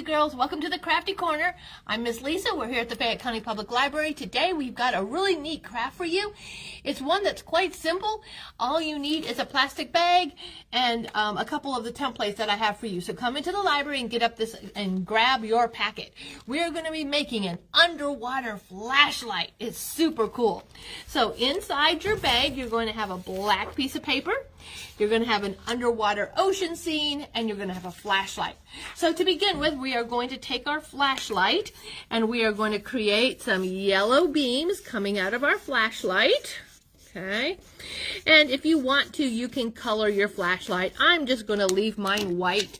and girls. Welcome to the Crafty Corner. I'm Miss Lisa. We're here at the Fayette County Public Library. Today we've got a really neat craft for you. It's one that's quite simple. All you need is a plastic bag and um, a couple of the templates that I have for you. So come into the library and get up this and grab your packet. We're going to be making an underwater flashlight. It's super cool. So inside your bag, you're going to have a black piece of paper. You're going to have an underwater ocean scene and you're going to have a flashlight. So to begin with, we are going to take our flashlight and we are going to create some yellow beams coming out of our flashlight. Okay. And if you want to, you can color your flashlight. I'm just going to leave mine white.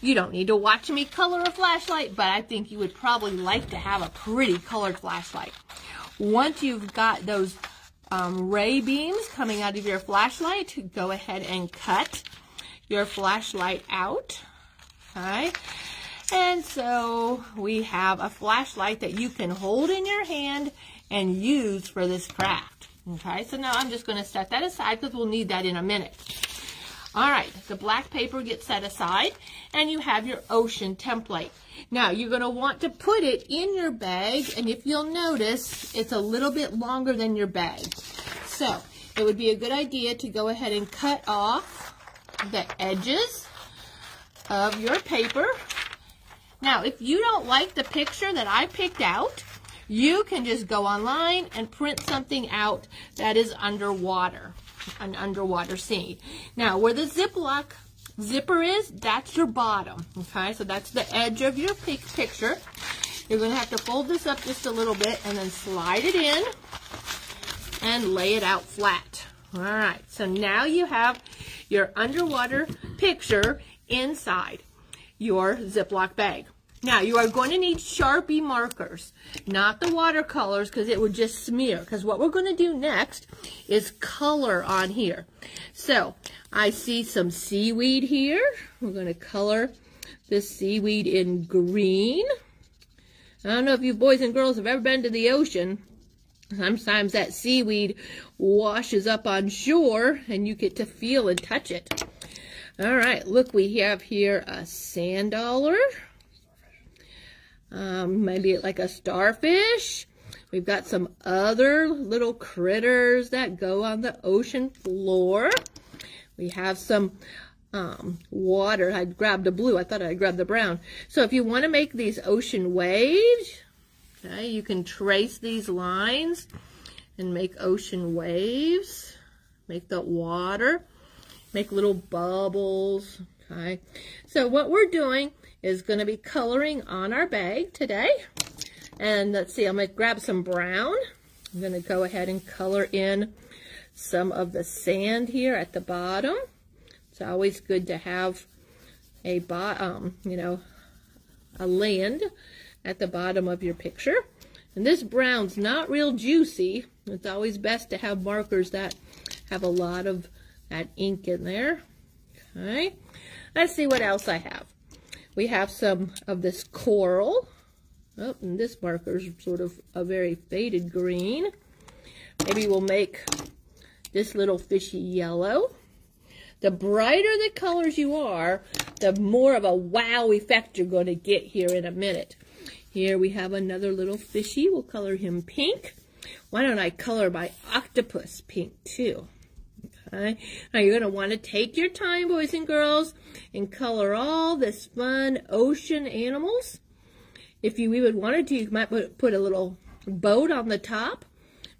You don't need to watch me color a flashlight, but I think you would probably like to have a pretty colored flashlight. Once you've got those um, ray beams coming out of your flashlight, go ahead and cut your flashlight out. Okay. And so we have a flashlight that you can hold in your hand and use for this craft. Okay, so now I'm just going to set that aside because we'll need that in a minute. All right, the black paper gets set aside and you have your ocean template. Now you're going to want to put it in your bag and if you'll notice, it's a little bit longer than your bag. So it would be a good idea to go ahead and cut off the edges of your paper. Now, if you don't like the picture that I picked out, you can just go online and print something out that is underwater, an underwater scene. Now, where the Ziploc zipper is, that's your bottom, okay? So that's the edge of your picture. You're going to have to fold this up just a little bit and then slide it in and lay it out flat. All right, so now you have your underwater picture inside your Ziploc bag. Now, you are going to need Sharpie markers, not the watercolors because it would just smear. Because what we're going to do next is color on here. So, I see some seaweed here. We're going to color this seaweed in green. I don't know if you boys and girls have ever been to the ocean. Sometimes that seaweed washes up on shore and you get to feel and touch it. All right, look, we have here a sand dollar um, maybe like a starfish. We've got some other little critters that go on the ocean floor. We have some um, water. I grabbed the blue. I thought I grabbed the brown. So if you want to make these ocean waves, okay, you can trace these lines and make ocean waves. Make the water. Make little bubbles. Okay. So what we're doing is going to be coloring on our bag today. And let's see, I'm going to grab some brown. I'm going to go ahead and color in some of the sand here at the bottom. It's always good to have a, um, you know, a land at the bottom of your picture. And this brown's not real juicy. It's always best to have markers that have a lot of that ink in there. Okay. Let's see what else I have. We have some of this coral. Oh, and this marker is sort of a very faded green. Maybe we'll make this little fishy yellow. The brighter the colors you are, the more of a wow effect you're going to get here in a minute. Here we have another little fishy. We'll color him pink. Why don't I color my octopus pink too? Okay. Now you're going to want to take your time, boys and girls, and color all this fun ocean animals. If you even wanted to, you might put, a little boat on the top,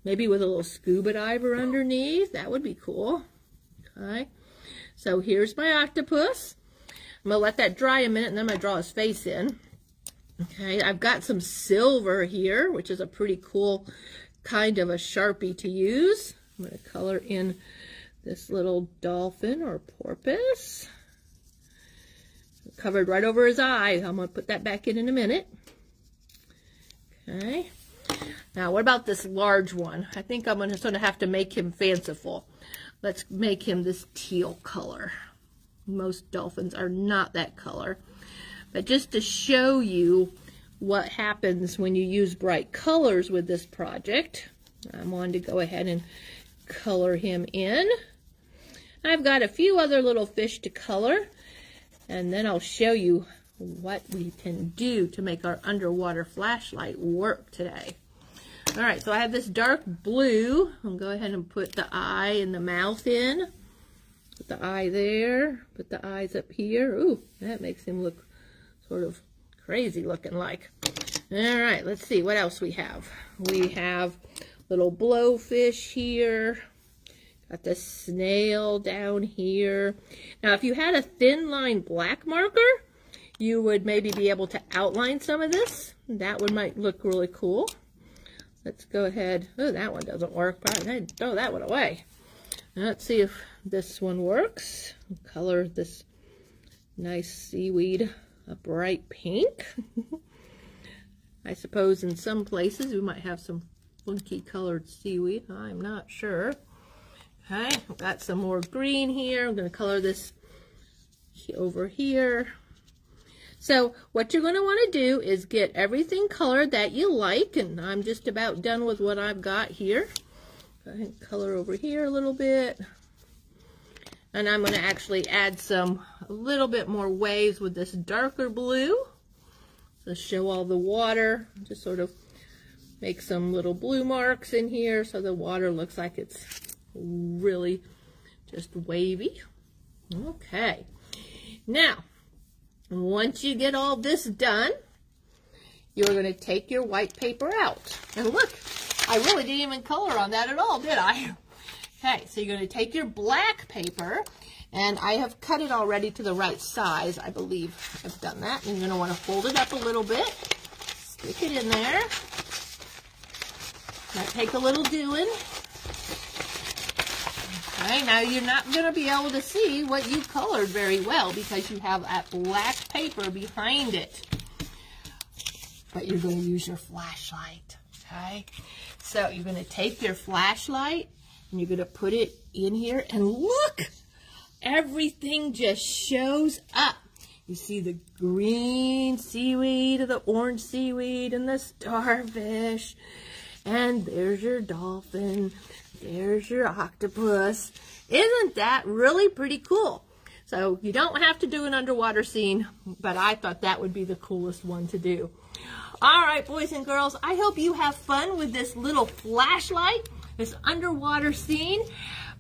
maybe with a little scuba diver underneath. That would be cool. Okay. So here's my octopus. I'm going to let that dry a minute, and then I'm going to draw his face in. Okay, I've got some silver here, which is a pretty cool kind of a Sharpie to use. I'm going to color in this little dolphin or porpoise. Covered right over his eye. I'm going to put that back in in a minute. Okay. Now, what about this large one? I think I'm going to have to make him fanciful. Let's make him this teal color. Most dolphins are not that color. But just to show you what happens when you use bright colors with this project, I'm going to go ahead and color him in. I've got a few other little fish to color, and then I'll show you what we can do to make our underwater flashlight work today. All right, so I have this dark blue. I'll go ahead and put the eye and the mouth in. Put the eye there. Put the eyes up here. Ooh, that makes him look sort of crazy looking like. All right, let's see what else we have. We have little blowfish here. Got the snail down here. Now, if you had a thin line black marker, you would maybe be able to outline some of this. That one might look really cool. Let's go ahead. Oh, that one doesn't work. Right, throw that one away. Let's see if this one works. Color this nice seaweed a bright pink. I suppose in some places we might have some funky colored seaweed. I'm not sure. Okay, I've got some more green here. I'm going to color this over here. So what you're going to want to do is get everything colored that you like. And I'm just about done with what I've got here. Go ahead and color over here a little bit. And I'm going to actually add some, a little bit more waves with this darker blue. To show all the water. Just sort of make some little blue marks in here so the water looks like it's really just wavy. Okay. Now, once you get all this done, you're going to take your white paper out. And look, I really didn't even color on that at all, did I? Okay, so you're going to take your black paper, and I have cut it already to the right size. I believe I've done that. And you're going to want to fold it up a little bit, stick it in there. Might take a little doing. Now you're not going to be able to see what you colored very well because you have that black paper behind it. But you're going to use your flashlight, okay? So you're going to take your flashlight and you're going to put it in here and look! Everything just shows up. You see the green seaweed, the orange seaweed, and the starfish. And there's your dolphin. There's your octopus. Isn't that really pretty cool? So you don't have to do an underwater scene, but I thought that would be the coolest one to do. All right, boys and girls, I hope you have fun with this little flashlight, this underwater scene.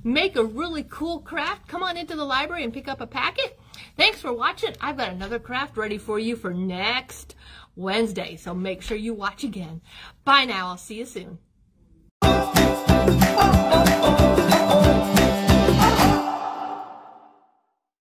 Make a really cool craft. Come on into the library and pick up a packet. Thanks for watching. I've got another craft ready for you for next Wednesday, so make sure you watch again. Bye now. I'll see you soon. Oh,